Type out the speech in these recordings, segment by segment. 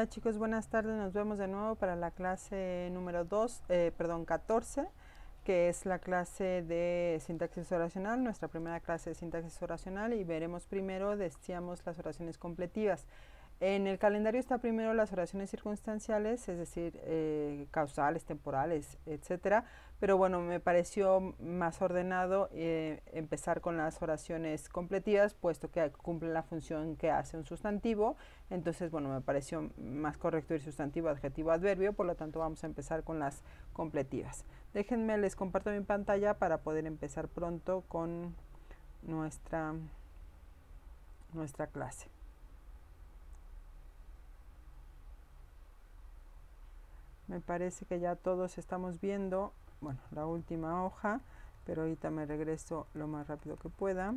Hola chicos, buenas tardes. Nos vemos de nuevo para la clase número 2, eh, perdón, 14, que es la clase de sintaxis oracional, nuestra primera clase de sintaxis oracional y veremos primero, decíamos, las oraciones completivas. En el calendario está primero las oraciones circunstanciales, es decir, eh, causales, temporales, etcétera. Pero bueno, me pareció más ordenado eh, empezar con las oraciones completivas, puesto que cumplen la función que hace un sustantivo. Entonces, bueno, me pareció más correcto ir sustantivo, adjetivo, adverbio. Por lo tanto, vamos a empezar con las completivas. Déjenme, les comparto mi pantalla para poder empezar pronto con nuestra, nuestra clase. Me parece que ya todos estamos viendo, bueno, la última hoja, pero ahorita me regreso lo más rápido que pueda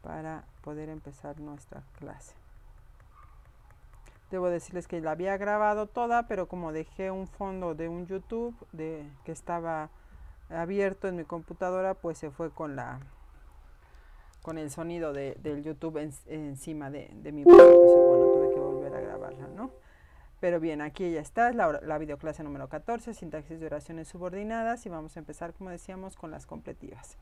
para poder empezar nuestra clase. Debo decirles que la había grabado toda, pero como dejé un fondo de un YouTube de, que estaba abierto en mi computadora, pues se fue con la con el sonido de, del YouTube encima de, de mi voz. Entonces, bueno, tuve que volver a grabarla, ¿no? Pero bien, aquí ya está, la, la videoclase número 14, sintaxis de oraciones subordinadas y vamos a empezar, como decíamos, con las completivas.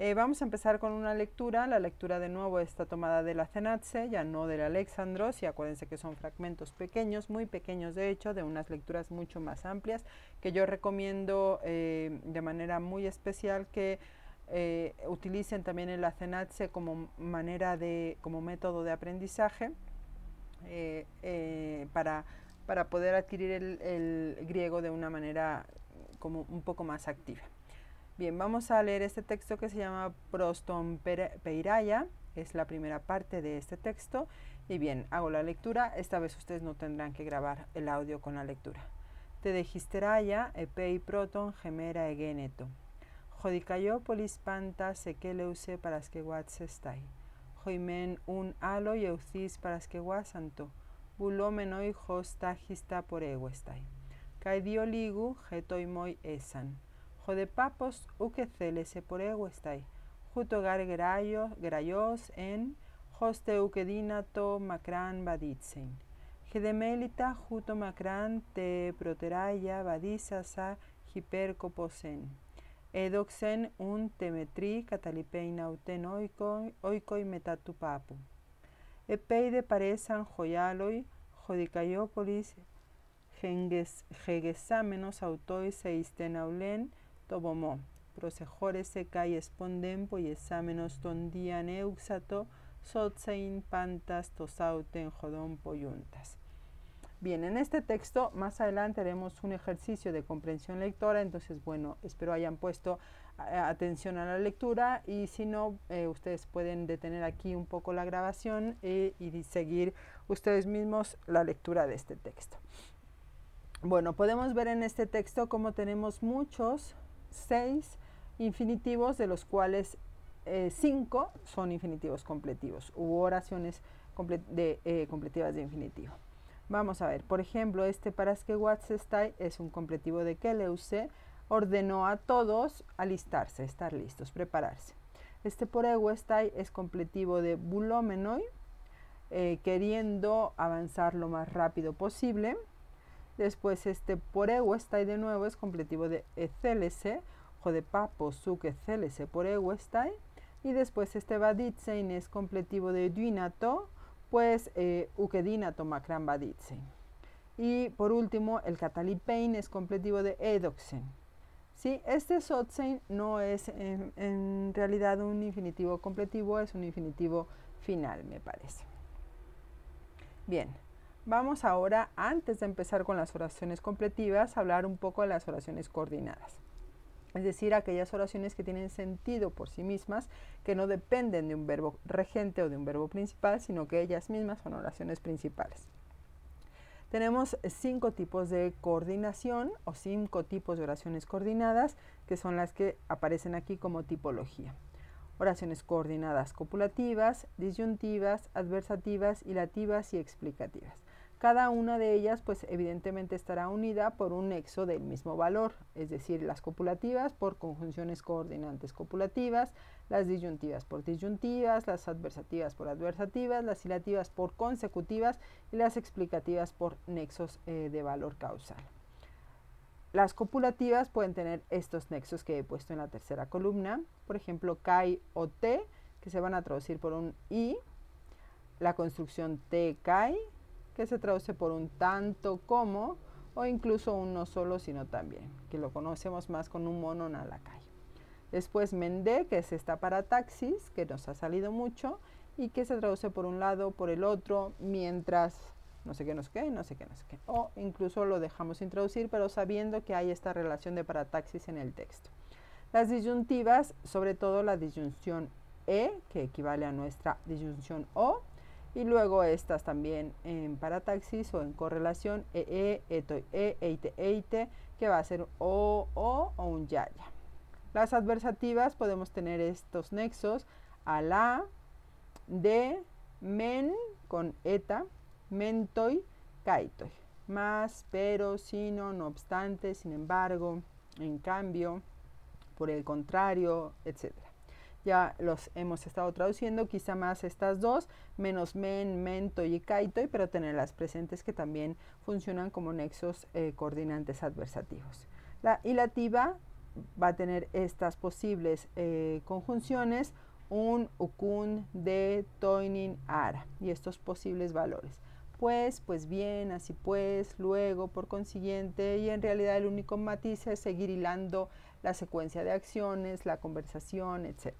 Eh, vamos a empezar con una lectura. La lectura de nuevo está tomada de la Cenatse, ya no del Alexandros, y acuérdense que son fragmentos pequeños, muy pequeños de hecho, de unas lecturas mucho más amplias, que yo recomiendo eh, de manera muy especial que eh, utilicen también el Acenatse como manera de, como método de aprendizaje para para poder adquirir el, griego de una manera como un poco más activa. Bien, vamos a leer este texto que se llama Proston Peiraya, es la primera parte de este texto. Y bien, hago la lectura, esta vez ustedes no tendrán que grabar el audio con la lectura. Te dejisteraya epei proton gemera egeneto. Jodicayopolis panta sekeleuse paraskewatsestai. Joimen un alo yeucis paraskewasanto bulomenoi hostagista por eguestai. Kai dioligu moi esan. Jodepapos uke celese por eguestai. Juto gar grayos en hoste ukedinato macran baditsen. Gedemelita juto macran te proteraya badisasa hipercoposen. Edoxen un temetri catalipeina uten oikoi metatupapu. Epeide paresan joyaloi, jodicaiópolis, jegesamenos autois seistenaulen, tobomó, prosejores secai espondempo y exámenos tondian euxato, sotsein pantas tosauten jodón poyuntas. Bien, en este texto más adelante haremos un ejercicio de comprensión lectora, entonces bueno, espero hayan puesto atención a la lectura y si no, eh, ustedes pueden detener aquí un poco la grabación y seguir ustedes mismos la lectura de este texto. Bueno, podemos ver en este texto cómo tenemos muchos, seis infinitivos, de los cuales eh, cinco son infinitivos completivos u oraciones eh, completivas de infinitivo. Vamos a ver, por ejemplo, este para que es un completivo de que le use ordenó a todos alistarse, estar listos, prepararse. Este por porewestai es completivo de bulomenoi, eh, queriendo avanzar lo más rápido posible. Después este por porewestai de nuevo es completivo de ecelese, jodepapo, suke celese porewestai. Y después este baditsein es completivo de duinato, pues eh, ukedinato macran baditsein. Y por último, el catalipein es completivo de edoxen. Sí, este Sotsein no es en, realidad un infinitivo completivo, es un infinitivo final, me parece. Bien, vamos ahora, antes de empezar con las oraciones completivas, a hablar un poco de las oraciones coordinadas. Es decir, aquellas oraciones que tienen sentido por sí mismas, que no dependen de un verbo regente o de un verbo principal, sino que ellas mismas son oraciones principales. Tenemos cinco tipos de coordinación o cinco tipos de oraciones coordinadas, que son las que aparecen aquí como tipología. Oraciones coordinadas copulativas, disyuntivas, adversativas, hilativas y explicativas. Cada una de ellas, pues evidentemente estará unida por un nexo del mismo valor, es decir, las copulativas por conjunciones coordinantes copulativas, las disyuntivas por disyuntivas, las adversativas por adversativas, las ilativas por consecutivas y las explicativas por nexos eh, de valor causal. Las copulativas pueden tener estos nexos que he puesto en la tercera columna, por ejemplo, kai o te, que se van a traducir por un i, la construcción te kai, que se traduce por un tanto como, o incluso un no solo, sino también, que lo conocemos más con un mono nalakai. Después mende, que es esta para taxis, que nos ha salido mucho, y que se traduce por un lado, por el otro, mientras no sé qué, no sé qué, no sé qué, no sé. O incluso lo dejamos introducir, pero sabiendo que hay esta relación de parataxis en el texto. Las disyuntivas, sobre todo la disyunción E, que equivale a nuestra disyunción O, y luego estas también en parataxis o en correlación EE, e, ETO, E, EITE, EITE, que va a ser O, O o un YA, YA. Las adversativas podemos tener estos nexos a la, de, men con eta, mentoi, kaitoi. Más, pero, sino, no obstante, sin embargo, en cambio, por el contrario, etc. Ya los hemos estado traduciendo, quizá más estas dos, menos men, mentoi y kaitoi, pero tenerlas presentes que también funcionan como nexos eh, coordinantes adversativos. La ilativa va a tener estas posibles eh, conjunciones, un, ukun, de, toinin, ara, y estos posibles valores pues, pues bien, así pues, luego, por consiguiente, y en realidad el único matiz es seguir hilando la secuencia de acciones, la conversación, etc.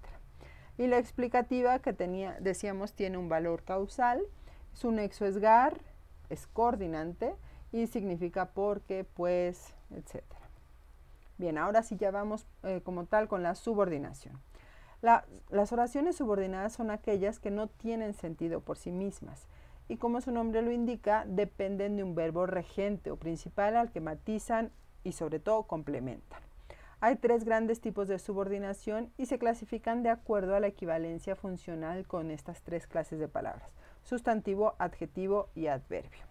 Y la explicativa que tenía, decíamos tiene un valor causal, su nexo es gar, es coordinante y significa porque, pues, etc. Bien, ahora sí ya vamos eh, como tal con la subordinación. las oraciones subordinadas son aquellas que no tienen sentido por sí mismas y como su nombre lo indica, dependen de un verbo regente o principal al que matizan y sobre todo complementan. Hay tres grandes tipos de subordinación y se clasifican de acuerdo a la equivalencia funcional con estas tres clases de palabras, sustantivo, adjetivo y adverbio.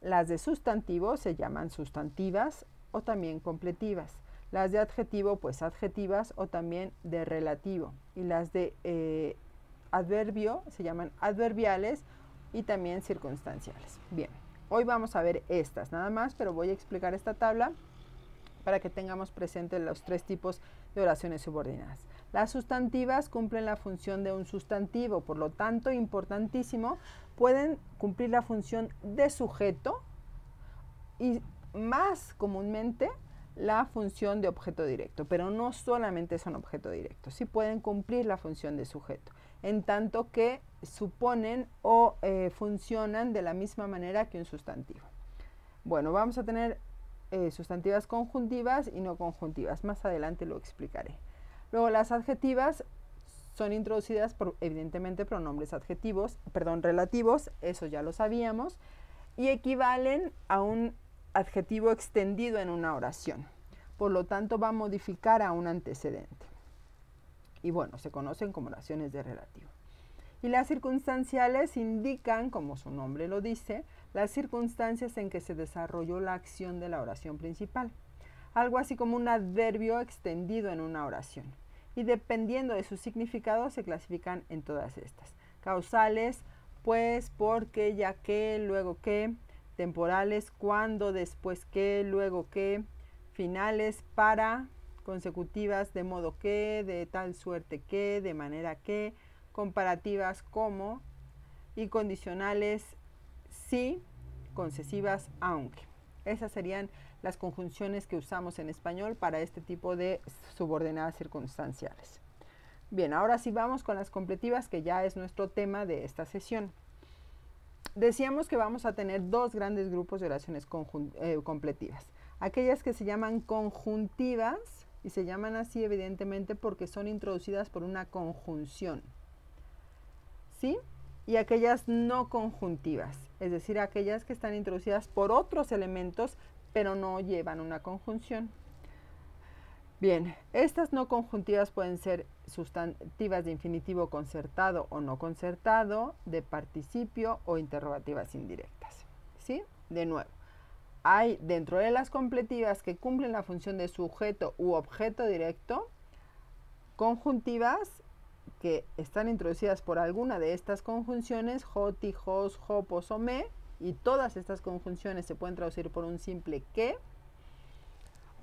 Las de sustantivo se llaman sustantivas o también completivas. Las de adjetivo, pues adjetivas o también de relativo. Y las de eh, adverbio se llaman adverbiales y también circunstanciales. Bien, hoy vamos a ver estas nada más, pero voy a explicar esta tabla para que tengamos presente los tres tipos de oraciones subordinadas. Las sustantivas cumplen la función de un sustantivo, por lo tanto, importantísimo, pueden cumplir la función de sujeto y más comúnmente la función de objeto directo, pero no solamente son objeto directo, sí pueden cumplir la función de sujeto en tanto que suponen o eh, funcionan de la misma manera que un sustantivo. Bueno, vamos a tener eh, sustantivas conjuntivas y no conjuntivas. Más adelante lo explicaré. Luego las adjetivas son introducidas por evidentemente pronombres adjetivos, perdón, relativos, eso ya lo sabíamos, y equivalen a un adjetivo extendido en una oración. Por lo tanto, va a modificar a un antecedente y bueno, se conocen como oraciones de relativo. Y las circunstanciales indican, como su nombre lo dice, las circunstancias en que se desarrolló la acción de la oración principal. Algo así como un adverbio extendido en una oración. Y dependiendo de su significado se clasifican en todas estas. Causales, pues, porque, ya que, luego que. Temporales, cuando, después que, luego que. Finales, para, consecutivas de modo que, de tal suerte que, de manera que, comparativas como y condicionales si, concesivas aunque. Esas serían las conjunciones que usamos en español para este tipo de subordinadas circunstanciales. Bien, ahora sí vamos con las completivas, que ya es nuestro tema de esta sesión. Decíamos que vamos a tener dos grandes grupos de oraciones eh, completivas. Aquellas que se llaman conjuntivas y se llaman así evidentemente porque son introducidas por una conjunción. ¿Sí? Y aquellas no conjuntivas, es decir, aquellas que están introducidas por otros elementos pero no llevan una conjunción. Bien, estas no conjuntivas pueden ser sustantivas de infinitivo concertado o no concertado, de participio o interrogativas indirectas. ¿Sí? De nuevo, hay dentro de las completivas que cumplen la función de sujeto u objeto directo, conjuntivas que están introducidas por alguna de estas conjunciones, joti, jos, jopos o me, y todas estas conjunciones se pueden traducir por un simple que,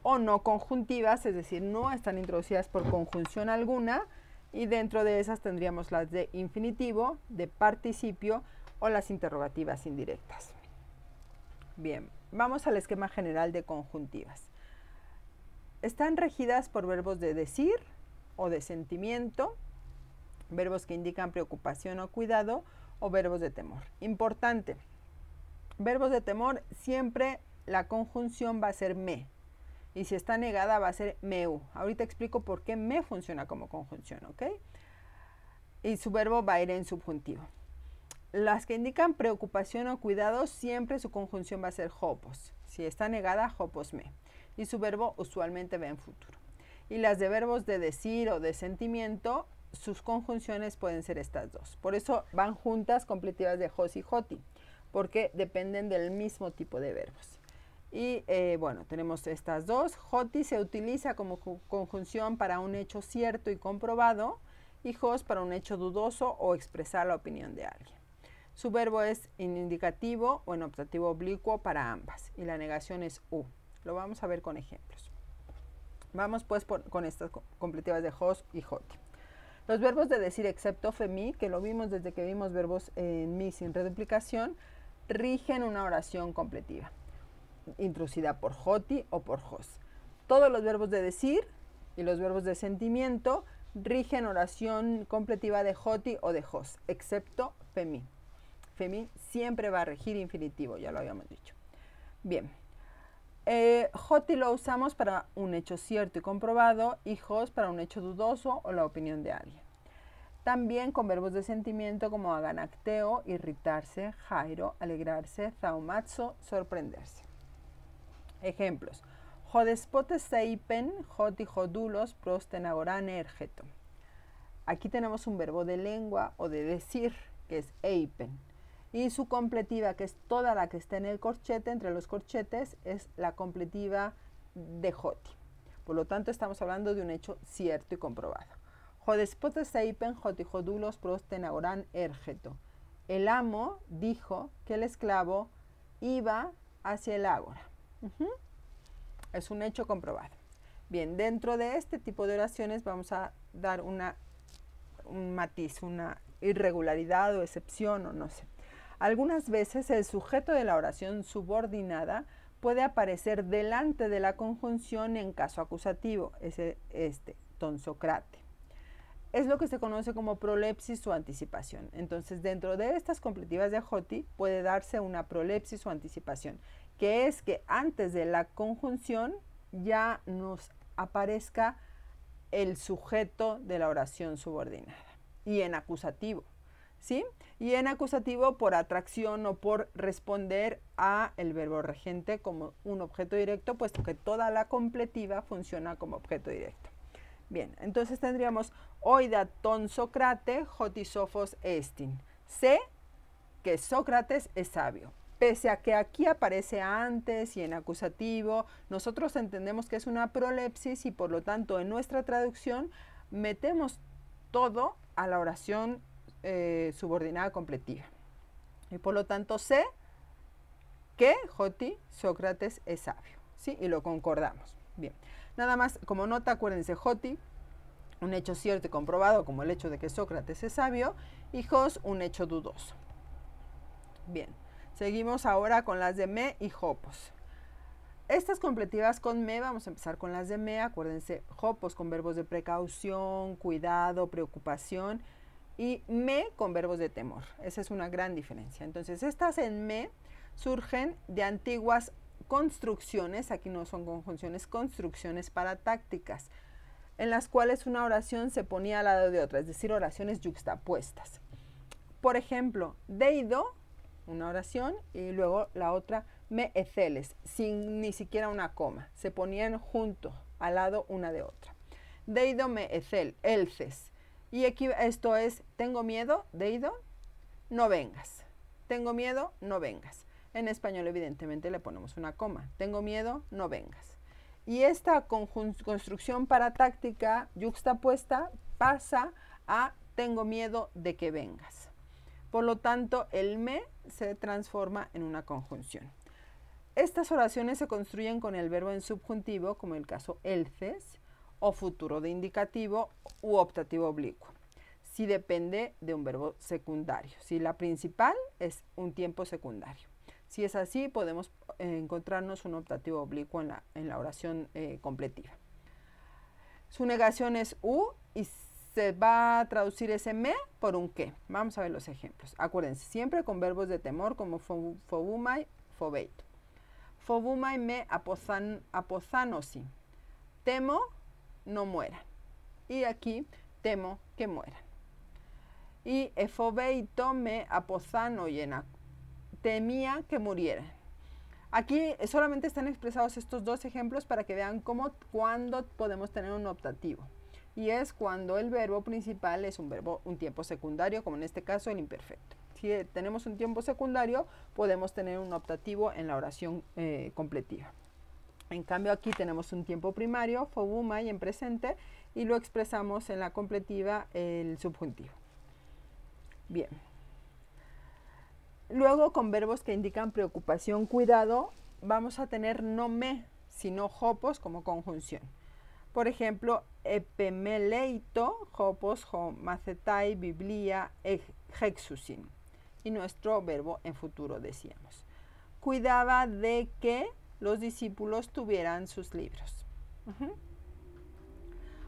o no conjuntivas, es decir, no están introducidas por conjunción alguna, y dentro de esas tendríamos las de infinitivo, de participio o las interrogativas indirectas. Bien, vamos al esquema general de conjuntivas. Están regidas por verbos de decir o de sentimiento, verbos que indican preocupación o cuidado o verbos de temor. Importante, verbos de temor siempre la conjunción va a ser me. Y si está negada va a ser meu. Ahorita explico por qué me funciona como conjunción, ¿ok? Y su verbo va a ir en subjuntivo. Las que indican preocupación o cuidado, siempre su conjunción va a ser hopos. Si está negada, hopos me. Y su verbo usualmente va en futuro. Y las de verbos de decir o de sentimiento, sus conjunciones pueden ser estas dos. Por eso van juntas completivas de hos y hoti, porque dependen del mismo tipo de verbos. Y eh, bueno, tenemos estas dos. Hoti se utiliza como conjunción para un hecho cierto y comprobado, y hos para un hecho dudoso o expresar la opinión de alguien. Su verbo es indicativo o en optativo oblicuo para ambas y la negación es u. Lo vamos a ver con ejemplos. Vamos pues con estas completivas de hos y hoti. Los verbos de decir excepto femi, que lo vimos desde que vimos verbos en mi sin reduplicación, rigen una oración completiva, introducida por hoti o por hos. Todos los verbos de decir y los verbos de sentimiento rigen oración completiva de hoti o de hos, excepto femi. Femi siempre va a regir infinitivo, ya lo habíamos dicho. Bien. Eh, Joti lo usamos para un hecho cierto y comprobado y Jos para un hecho dudoso o la opinión de alguien. También con verbos de sentimiento como aganacteo, irritarse, jairo, alegrarse, zaumatzo, sorprenderse. Ejemplos. Jodespotes seipen, joti jodulos, prostenagoran ergeto. Aquí tenemos un verbo de lengua o de decir, que es eipen y su completiva, que es toda la que está en el corchete, entre los corchetes, es la completiva de Joti. Por lo tanto, estamos hablando de un hecho cierto y comprobado. Jodespote seipen jotijodulos prosten agoran ergeto. El amo dijo que el esclavo iba hacia el ágora. Es un hecho comprobado. Bien, dentro de este tipo de oraciones vamos a dar una, un matiz, una irregularidad o excepción o no sé. Algunas veces el sujeto de la oración subordinada puede aparecer delante de la conjunción en caso acusativo, ese, este, tonsocrate. Es lo que se conoce como prolepsis o anticipación. Entonces, dentro de estas completivas de Joti puede darse una prolepsis o anticipación, que es que antes de la conjunción ya nos aparezca el sujeto de la oración subordinada y en acusativo. ¿Sí? Y en acusativo por atracción o por responder a el verbo regente como un objeto directo, puesto que toda la completiva funciona como objeto directo. Bien, entonces tendríamos oida ton Socrate, jotisofos estin. Sé que Sócrates es sabio. Pese a que aquí aparece antes y en acusativo, nosotros entendemos que es una prolepsis y por lo tanto en nuestra traducción metemos todo a la oración eh, subordinada completiva. Y por lo tanto sé que Joti, Sócrates es sabio. ¿sí? Y lo concordamos. Bien. Nada más, como nota, acuérdense, Joti, un hecho cierto y comprobado, como el hecho de que Sócrates es sabio, y Jos, un hecho dudoso. Bien. Seguimos ahora con las de me y Jopos. Estas completivas con me, vamos a empezar con las de me, acuérdense, Jopos con verbos de precaución, cuidado, preocupación, y me con verbos de temor. Esa es una gran diferencia. Entonces, estas en me surgen de antiguas construcciones, aquí no son conjunciones, construcciones para tácticas, en las cuales una oración se ponía al lado de otra, es decir, oraciones yuxtapuestas. Por ejemplo, deido, una oración, y luego la otra me eceles, sin ni siquiera una coma, se ponían junto, al lado una de otra. Deido me ecel, elces, y aquí esto es, tengo miedo, deido, no vengas. Tengo miedo, no vengas. En español evidentemente le ponemos una coma. Tengo miedo, no vengas. Y esta construcción para táctica yuxtapuesta pasa a tengo miedo de que vengas. Por lo tanto, el me se transforma en una conjunción. Estas oraciones se construyen con el verbo en subjuntivo, como el caso elces, o futuro de indicativo u optativo oblicuo, si depende de un verbo secundario. Si la principal es un tiempo secundario. Si es así, podemos eh, encontrarnos un optativo oblicuo en la, en la oración eh, completiva. Su negación es u y se va a traducir ese me por un qué. Vamos a ver los ejemplos. Acuérdense, siempre con verbos de temor como fobumai, fobeito. Fobumai me apozan, apozanosi. Temo no mueran. Y aquí temo que mueran. Y efobeito me apozano llena temía que muriera. Aquí solamente están expresados estos dos ejemplos para que vean cómo, cuándo podemos tener un optativo. Y es cuando el verbo principal es un verbo, un tiempo secundario, como en este caso el imperfecto. Si tenemos un tiempo secundario, podemos tener un optativo en la oración eh, completiva. En cambio aquí tenemos un tiempo primario, fobuma y en presente, y lo expresamos en la completiva el subjuntivo. Bien. Luego, con verbos que indican preocupación, cuidado, vamos a tener no me, sino hopos como conjunción. Por ejemplo, epemeleito, hopos, macetai, biblia, hexusin. Y nuestro verbo en futuro decíamos. Cuidaba de que los discípulos tuvieran sus libros.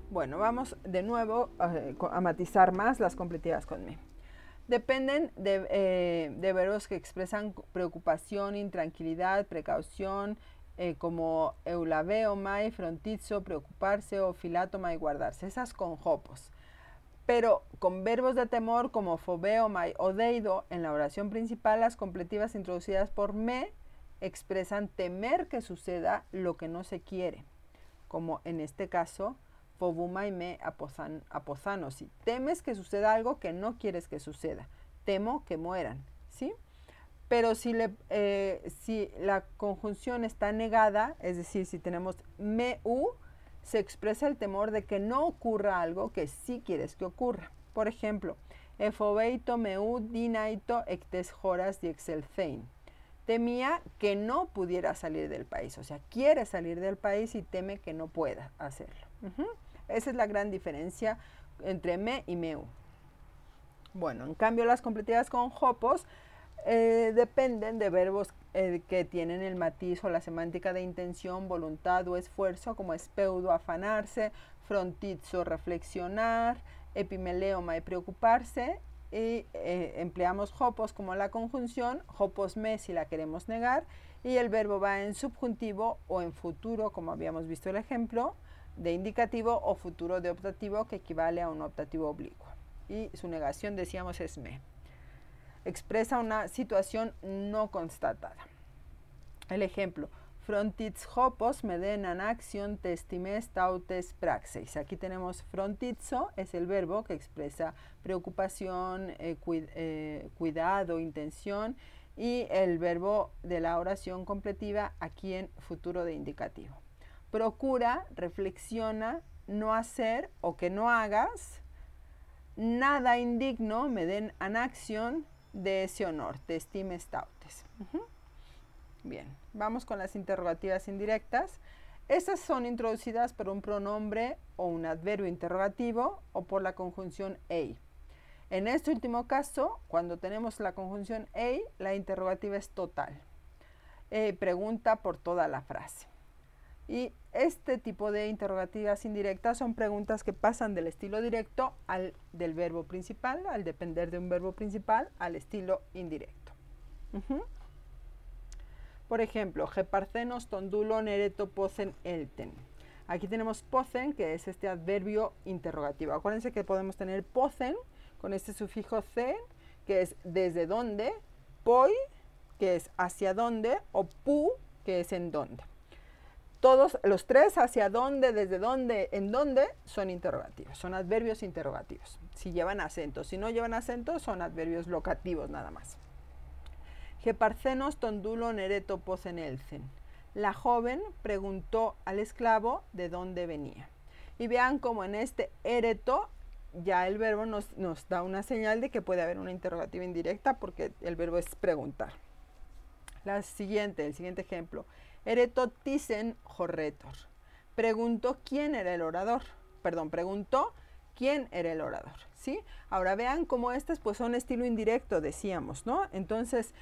Bueno, vamos de nuevo eh, a matizar más las completivas con me dependen eh, de, verbos que expresan preocupación, intranquilidad, precaución, eh, como eulabeomai, frontizo, preocuparse, o filatoma y guardarse. Esas con jopos. Pero con verbos de temor como fobeomai o deido, en la oración principal las completivas introducidas por me expresan temer que suceda lo que no se quiere, como en este caso, me apozano. Si temes que suceda algo que no quieres que suceda, temo que mueran, ¿sí? Pero si, le, eh, si la conjunción está negada, es decir, si tenemos me u, se expresa el temor de que no ocurra algo que sí quieres que ocurra. Por ejemplo, efobeito meu dinaito ectes horas di excelcein. Temía que no pudiera salir del país, o sea, quiere salir del país y teme que no pueda hacerlo. Esa es la gran diferencia entre me y meu. Bueno, en cambio las completivas con hopos eh, dependen de verbos eh, que tienen el matiz o la semántica de intención, voluntad o esfuerzo, como espeudo, afanarse, frontizo, reflexionar, epimeleoma y preocuparse. Y eh, empleamos hopos como la conjunción, hopos me si la queremos negar, y el verbo va en subjuntivo o en futuro, como habíamos visto el ejemplo, de indicativo o futuro de optativo que equivale a un optativo oblicuo. Y su negación, decíamos, es me. Expresa una situación no constatada. El ejemplo, frontitz hopos me den acción testimes tautes praxis. Aquí tenemos frontitzo, es el verbo que expresa preocupación, eh, eh, cuidado, intención, y el verbo de la oración completiva aquí en futuro de indicativo procura, reflexiona, no hacer o que no hagas nada indigno me den acción de ese honor, te estimes tautes. Bien, vamos con las interrogativas indirectas. Estas son introducidas por un pronombre o un adverbio interrogativo o por la conjunción a. En este último caso, cuando tenemos la conjunción a, la interrogativa es total. Eh, pregunta por toda la frase. Y este tipo de interrogativas indirectas son preguntas que pasan del estilo directo al del verbo principal, al depender de un verbo principal, al estilo indirecto. Por ejemplo, geparcenos tondulo nereto posen elten. Aquí tenemos posen, que es este adverbio interrogativo. Acuérdense que podemos tener posen con este sufijo c, que es desde dónde, poi, que es hacia dónde, o pu, que es en dónde. Todos los tres, hacia dónde, desde dónde, en dónde, son interrogativos, son adverbios interrogativos. Si llevan acento, si no llevan acento, son adverbios locativos nada más. Geparcenos tondulo nereto posenelcen. La joven preguntó al esclavo de dónde venía. Y vean cómo en este ereto ya el verbo nos, da una señal de que puede haber una interrogativa indirecta porque el verbo es preguntar. La siguiente, el siguiente ejemplo. Eretoticen jorretor. Preguntó quién era el orador. Perdón, preguntó quién era el orador. ¿sí? Ahora vean cómo estas pues son estilo indirecto, decíamos, ¿no? Entonces,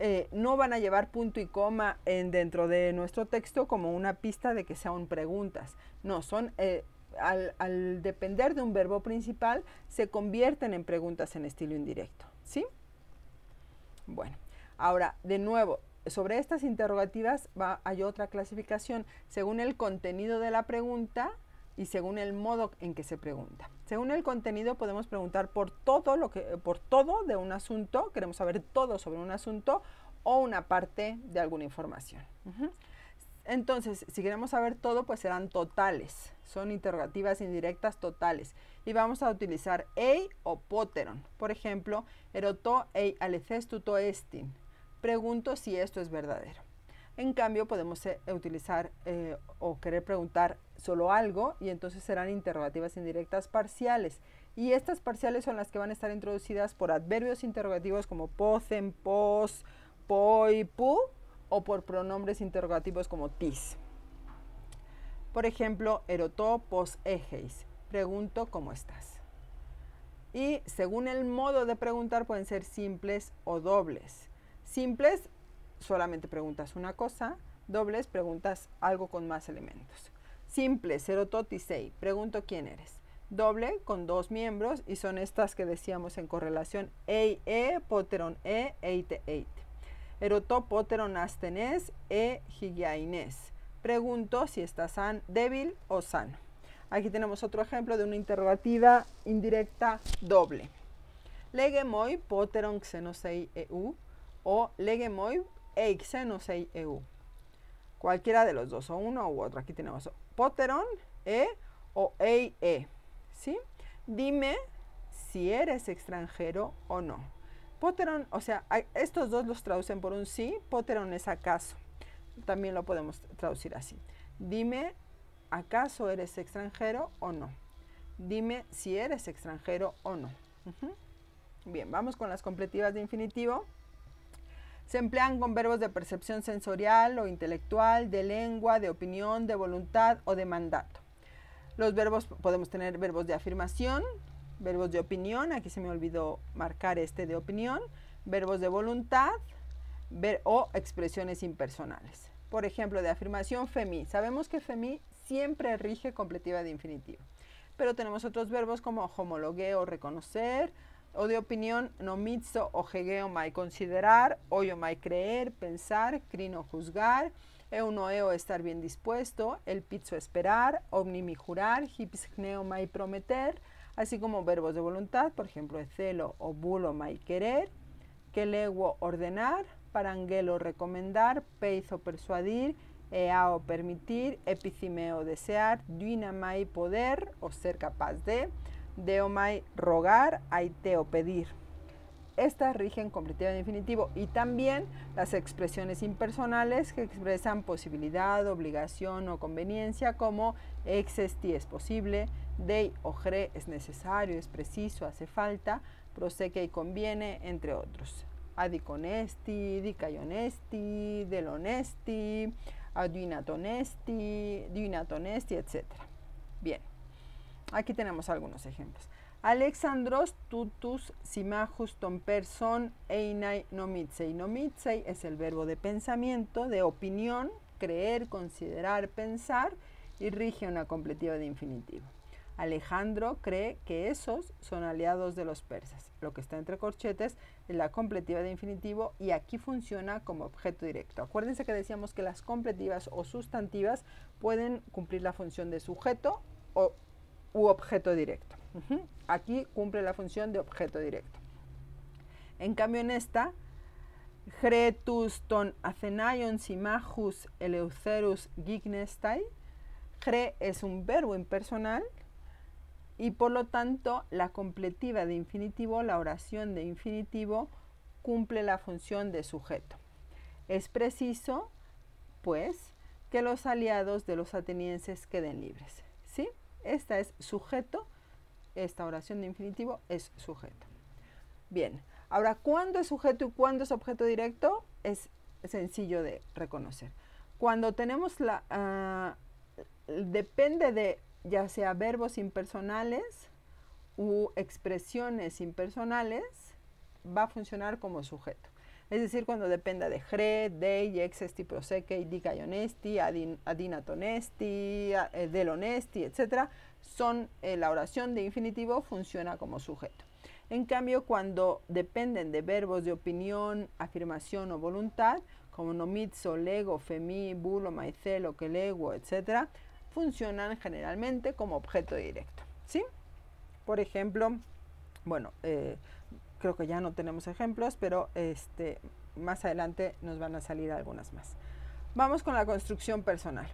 eh, no van a llevar punto y coma en, dentro de nuestro texto como una pista de que sean preguntas. No, son, eh, al, depender de un verbo principal, se convierten en preguntas en estilo indirecto. ¿Sí? Bueno, ahora, de nuevo, sobre estas interrogativas va, hay otra clasificación según el contenido de la pregunta y según el modo en que se pregunta. Según el contenido podemos preguntar por todo lo que por todo de un asunto, queremos saber todo sobre un asunto o una parte de alguna información. Entonces, si queremos saber todo, pues serán totales. Son interrogativas indirectas totales. Y vamos a utilizar ei o poteron. Por ejemplo, eroto ei alecestuto estin. Pregunto si esto es verdadero. En cambio, podemos eh, utilizar eh, o querer preguntar solo algo y entonces serán interrogativas indirectas parciales. Y estas parciales son las que van a estar introducidas por adverbios interrogativos como posen, pos, poi, pu o por pronombres interrogativos como tis. Por ejemplo, erotó pos ejeis. Pregunto cómo estás. Y según el modo de preguntar pueden ser simples o dobles. Simples solamente preguntas una cosa, dobles preguntas algo con más elementos. Simple, serototisei, pregunto quién eres. Doble con dos miembros y son estas que decíamos en correlación ei, e, poteron, e, eite, eite. Erotó, poteron, astenés, e, higiainés. Pregunto si está san, débil o sano. Aquí tenemos otro ejemplo de una interrogativa indirecta doble. Legemoi, poteron, xenosei, eu, o legemoi, Eixenosei EU. Cualquiera de los dos, o uno u otro. Aquí tenemos Poteron, E o EI, E. ¿Sí? Dime si eres extranjero o no. Poteron, o sea, estos dos los traducen por un sí. Poteron es acaso. También lo podemos traducir así. Dime, ¿acaso eres extranjero o no? Dime si eres extranjero o no. Bien, vamos con las completivas de infinitivo. Se emplean con verbos de percepción sensorial o intelectual, de lengua, de opinión, de voluntad o de mandato. Los verbos, podemos tener verbos de afirmación, verbos de opinión, aquí se me olvidó marcar este de opinión, verbos de voluntad o expresiones impersonales. Por ejemplo, de afirmación, femi. Sabemos que femi siempre rige completiva de infinitivo, pero tenemos otros verbos como homologué o reconocer, o de opinión nomitzo o hegeo mai considerar, oyo mai creer, pensar, crino juzgar, eunoeo estar bien dispuesto, el pizzo esperar, omnimi jurar, hipsgneo mai prometer, así como verbos de voluntad, por ejemplo, celo o bulo mai querer, que leguo ordenar, paranguelo recomendar, peizo persuadir, eao permitir, epicimeo desear, duina mai poder o ser capaz de, deomai rogar, aiteo pedir. Estas rigen completiva de infinitivo y también las expresiones impersonales que expresan posibilidad, obligación o conveniencia como existi es posible, dei o gre es necesario, es preciso, hace falta, proseque y conviene, entre otros. Adiconesti, dicayonesti, delonesti, aduinatonesti, duinatonesti, etc. Bien. Aquí tenemos algunos ejemplos. Alexandros tutus simajus ton person einai nomitsei. Nomitsei es el verbo de pensamiento, de opinión, creer, considerar, pensar y rige una completiva de infinitivo. Alejandro cree que esos son aliados de los persas. Lo que está entre corchetes es la completiva de infinitivo y aquí funciona como objeto directo. Acuérdense que decíamos que las completivas o sustantivas pueden cumplir la función de sujeto o u objeto directo. Aquí cumple la función de objeto directo. En cambio en esta, Gretus ton acenaion simajus eleucerus gignestai, gre es un verbo impersonal y por lo tanto la completiva de infinitivo, la oración de infinitivo, cumple la función de sujeto. Es preciso, pues, que los aliados de los atenienses queden libres. Esta es sujeto esta oración de infinitivo es sujeto. Bien, ahora, ¿cuándo es sujeto y cuándo es objeto directo? Es sencillo de reconocer. Cuando tenemos la... Ah, depende de ya sea verbos impersonales u expresiones impersonales, va a funcionar como sujeto. Es decir, cuando dependa de jre, dei, exesti, proseque, dica honesti, adinat honesti, eh, del honesti, etc., son eh, la oración de infinitivo funciona como sujeto. En cambio, cuando dependen de verbos de opinión, afirmación o voluntad, como nomitzo, lego, femi, bulo, maicelo, quelego, etc., funcionan generalmente como objeto directo. ¿sí? Por ejemplo, bueno, eh, creo que ya no tenemos ejemplos, pero este, más adelante nos van a salir algunas más. Vamos con la construcción personal.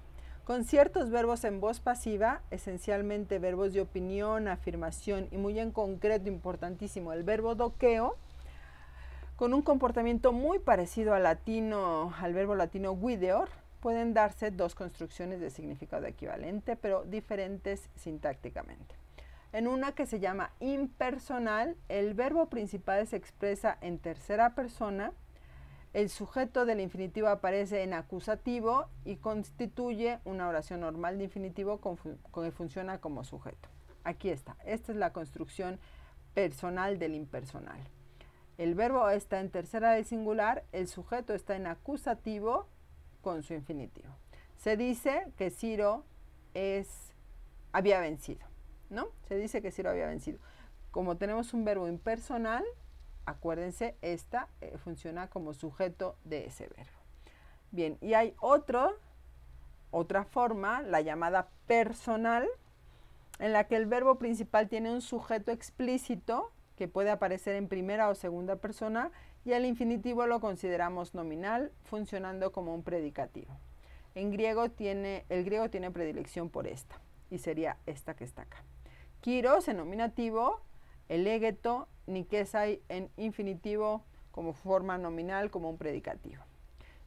Con ciertos verbos en voz pasiva, esencialmente verbos de opinión, afirmación y muy en concreto, importantísimo, el verbo doqueo, con un comportamiento muy parecido al latino, al verbo latino videor, pueden darse dos construcciones de significado equivalente, pero diferentes sintácticamente. En una que se llama impersonal, el verbo principal se expresa en tercera persona el sujeto del infinitivo aparece en acusativo y constituye una oración normal de infinitivo que funciona como sujeto. Aquí está. Esta es la construcción personal del impersonal. El verbo está en tercera del singular, el sujeto está en acusativo con su infinitivo. Se dice que Ciro es, había vencido, ¿no? Se dice que Ciro había vencido. Como tenemos un verbo impersonal, Acuérdense, esta eh, funciona como sujeto de ese verbo. Bien, y hay otro, otra forma, la llamada personal, en la que el verbo principal tiene un sujeto explícito que puede aparecer en primera o segunda persona y el infinitivo lo consideramos nominal, funcionando como un predicativo. En griego tiene, el griego tiene predilección por esta y sería esta que está acá. Kiros en nominativo, el egeto ni que hay en infinitivo como forma nominal como un predicativo.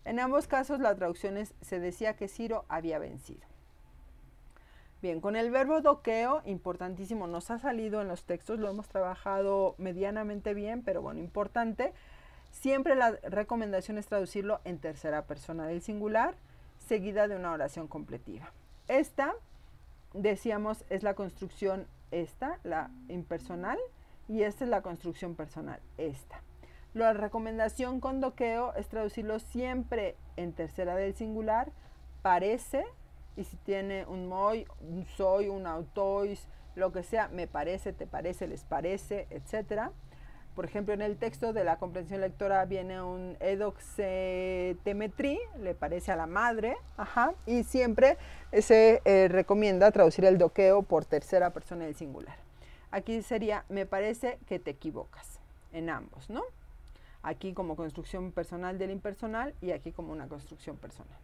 En ambos casos la traducción es, se decía que Ciro había vencido. Bien, con el verbo doqueo, importantísimo, nos ha salido en los textos, lo hemos trabajado medianamente bien, pero bueno, importante. Siempre la recomendación es traducirlo en tercera persona del singular, seguida de una oración completiva. Esta, decíamos, es la construcción esta, la impersonal, y esta es la construcción personal, esta. La recomendación con doqueo es traducirlo siempre en tercera del singular, parece, y si tiene un moi, un soy, un autois, lo que sea, me parece, te parece, les parece, etc. Por ejemplo, en el texto de la comprensión lectora viene un edoxetemetri, le parece a la madre, ajá, y siempre se eh, recomienda traducir el doqueo por tercera persona del singular. Aquí sería, me parece que te equivocas, en ambos, ¿no? Aquí como construcción personal del impersonal y aquí como una construcción personal.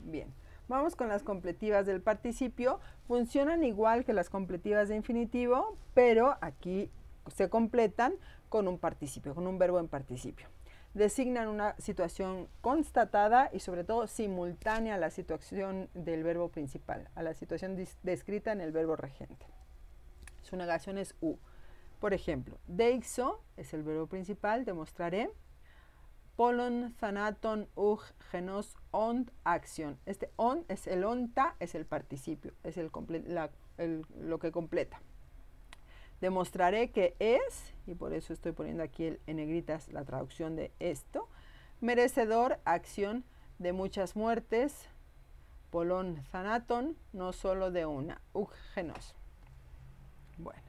Bien, vamos con las completivas del participio. Funcionan igual que las completivas de infinitivo, pero aquí se completan con un participio, con un verbo en participio designan una situación constatada y sobre todo simultánea a la situación del verbo principal, a la situación descrita en el verbo regente. Su negación es U. Por ejemplo, deixo es el verbo principal, demostraré. Polon, thanaton, ug, genos, ont, acción. Este on es el onta, es el participio, es el, lo que completa. Demostraré que es, y por eso estoy poniendo aquí en negritas la traducción de esto, merecedor, acción de muchas muertes, polón zanaton, no solo de una, uggenos. Bueno,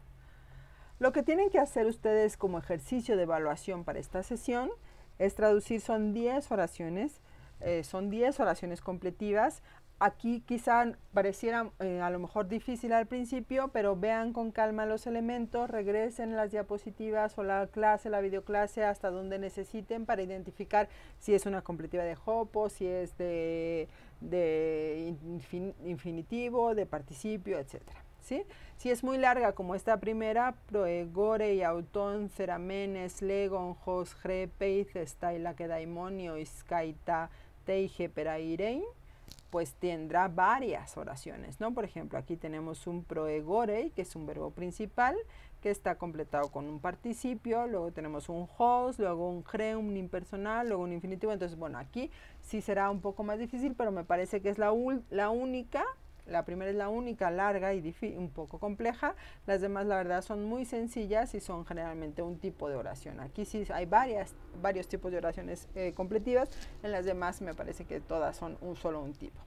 lo que tienen que hacer ustedes como ejercicio de evaluación para esta sesión es traducir, son 10 oraciones, eh, son 10 oraciones completivas Aquí quizá pareciera eh, a lo mejor difícil al principio, pero vean con calma los elementos, regresen las diapositivas o la clase, la videoclase hasta donde necesiten para identificar si es una completiva de hopo, si es de, infinitivo, de participio, etc. Si es muy larga como esta primera, proegore y autón, ceramenes, legon, jos, gre, peiz, estaila, kedaimonio, iskaita, teige, perairein, pues tendrá varias oraciones, ¿no? Por ejemplo, aquí tenemos un proegore, que es un verbo principal, que está completado con un participio, luego tenemos un host, luego un cre, un impersonal, luego un infinitivo, entonces, bueno, aquí sí será un poco más difícil, pero me parece que es la, la única la primera es la única larga y un poco compleja. Las demás, la verdad, son muy sencillas y son generalmente un tipo de oración. Aquí sí hay varias, varios tipos de oraciones eh, completivas. En las demás me parece que todas son un solo un tipo.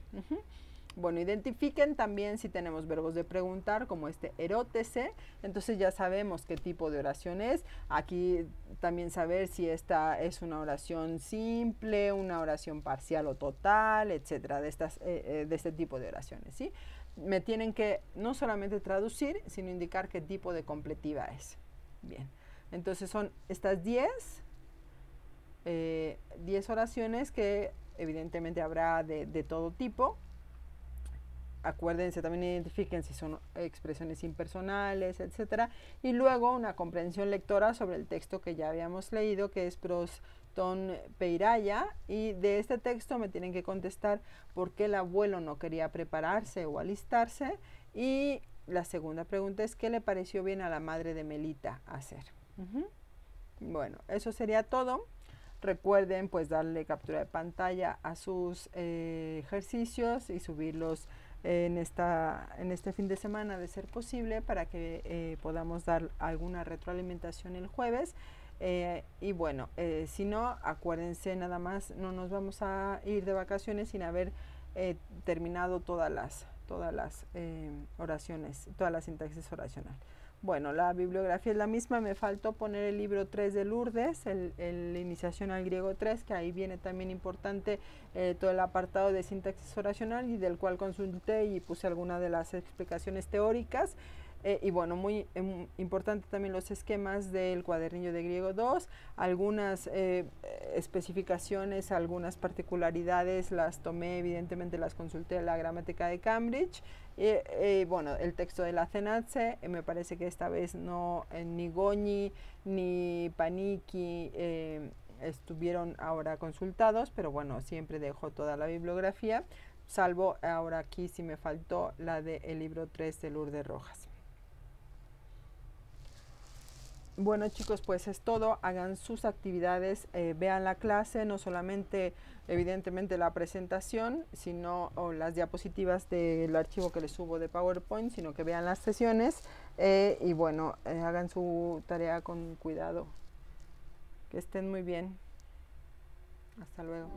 Bueno, identifiquen también si tenemos verbos de preguntar como este erótese, entonces ya sabemos qué tipo de oración es. Aquí también saber si esta es una oración simple, una oración parcial o total, etcétera, de, estas, eh, eh, de este tipo de oraciones, ¿sí? Me tienen que no solamente traducir, sino indicar qué tipo de completiva es. Bien, entonces son estas 10 10 eh, oraciones que evidentemente habrá de, de todo tipo acuérdense, también identifiquen si son expresiones impersonales, etcétera, y luego una comprensión lectora sobre el texto que ya habíamos leído, que es Proston Peiraya, y de este texto me tienen que contestar por qué el abuelo no quería prepararse o alistarse, y la segunda pregunta es qué le pareció bien a la madre de Melita hacer. Bueno, eso sería todo. Recuerden pues darle captura de pantalla a sus eh, ejercicios y subirlos en, esta, en este fin de semana de ser posible para que eh, podamos dar alguna retroalimentación el jueves. Eh, y bueno, eh, si no, acuérdense nada más, no nos vamos a ir de vacaciones sin haber terminado todas las, todas las oraciones, todas las sintaxis oracional. Bueno, la bibliografía es la misma, me faltó poner el libro 3 de Lourdes, el, Iniciación al Griego 3, que ahí viene también importante eh, todo el apartado de sintaxis oracional y del cual consulté y puse algunas de las explicaciones teóricas. Eh, y bueno, muy em, importante también los esquemas del cuadernillo de griego 2, algunas eh, especificaciones, algunas particularidades las tomé, evidentemente las consulté en la gramática de Cambridge. Y bueno, el texto de la Cenatse, eh, me parece que esta vez no, ni Goñi ni Paniki estuvieron ahora consultados, pero bueno, siempre dejo toda la bibliografía, salvo ahora aquí si me faltó la del libro 3 de Lourdes Rojas. Bueno chicos, pues es todo. Hagan sus actividades, eh, vean la clase, no solamente evidentemente la presentación, sino o las diapositivas del archivo que les subo de PowerPoint, sino que vean las sesiones eh, y bueno, eh, hagan su tarea con cuidado. Que estén muy bien. Hasta luego.